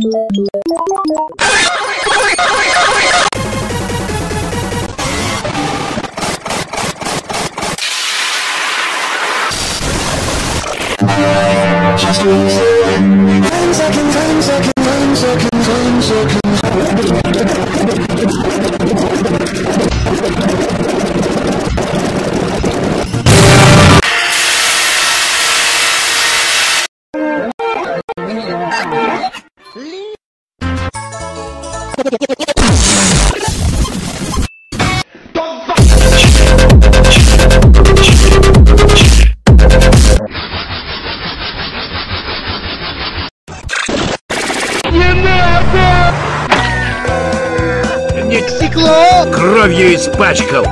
Just one second, one second, one second, one second, one second. Не стекло! Кровью испачкал!